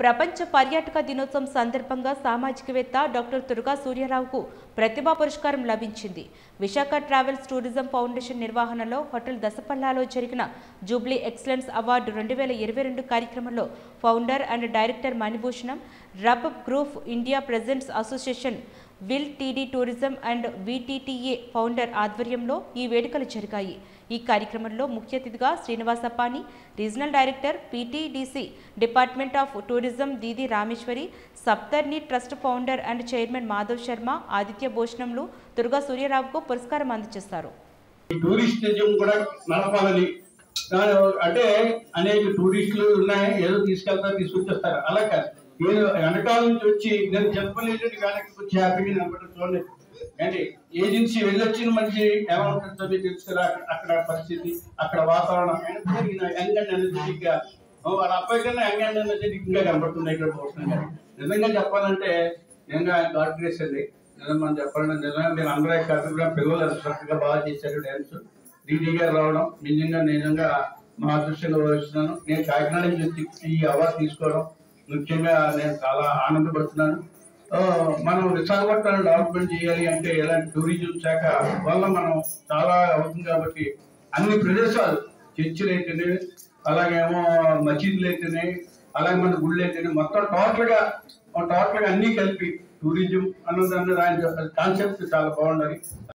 ప్రపంచ పర్యాటక దినోత్సవం సందర్భంగా సామాజికవేత్త డాక్టర్ దుర్గా సూర్యారావుకు ప్రతిభా పురస్కారం లభించింది. విశాఖ ట్రావెల్స్ టూరిజం ఫౌండేషన్ నిర్వహణలో హోటల్ దసపల్లాలో జరిగిన జూబ్లీ ఎక్సలెన్స్ అవార్డు రెండు వేల ఇరవై రెండు కార్యక్రమంలో ఫౌండర్ అండ్ డైరెక్టర్ మణిభూషణం రబ్ group India presents association will TD tourism and VTTA founder ఆధ్వర్యంలో ఈ వేడుకలు జరిగాయి. ఈ కార్యక్రమంలో ముఖ్య అతిథిగా Srinivasapani regional director PTDC department of tourism Didi Rameshwari Saptarni trust founder and chairman Madhav Sharma Aditya భూషణంలు Durga సూర్యరావుకు పురస్కారం అందజేశారు. టూరిస్టిజం కూడా నడపాలని. అంటే అనేక టూరిస్టులు ఉన్నాయి ఏదో తీసుకెళ్తారు తీసుకొచ్చేస్తారు. అలా కాదు. నేను వెనకాల నుంచి వచ్చి నేను చెప్పలేదు వెనక్కి వచ్చి హ్యాపీగా నిలబడి అంటే ఏజెన్సీ వెళ్ళొచ్చిన మనిషి ఎలా ఉంటుందో మీకు తెలుసు కదా? అక్కడ- పరిస్థితి అక్కడ వాతావరణం యంగ్ అండ్ ఎనర్జెటిక్గా వాళ్ళ అబ్బాయి కన్నా యంగ్ అండ్ ఎనర్జెటిక్గా కనబడుతుంది ఇక్కడ భూషణ్ గారు నిజంగా చెప్పాలంటే నిజంగా గాడ్ గ్రేస్ అండి నిజంగా మనం చెప్పాలంటే నిజంగా మీరు అందరూ కాకుండా పిల్లలు చక్కగా బాగా చేశారు డ్యాన్స్ డీడీ గారు రావడం నిజంగా నిజంగా మా అదృష్టంగా భావిస్తున్నాను నేను కాకినాడ నుంచి ఈ అవార్డు తీసుకోవడం ముఖ్యంగా నేను చాలా ఆనందపడుతున్నాను. మనం విశాఖపట్నం డెవలప్మెంట్ చేయాలి అంటే ఎలాంటి టూరిజం శాఖ వల్ల మనం చాలా అవుతుంది కాబట్టి అన్ని ప్రదేశాలు చర్చిలు అయితేనే అలాగేమో మసీదులు అయితేనే అలాగే మన గుళ్ళు అయితేనే మొత్తం టోటల్గా టోటల్గా అన్నీ అన్ని కలిపి టూరిజం అన్నదాన్ని ఆయన కాన్సెప్ట్ చాలా బాగుండాలి.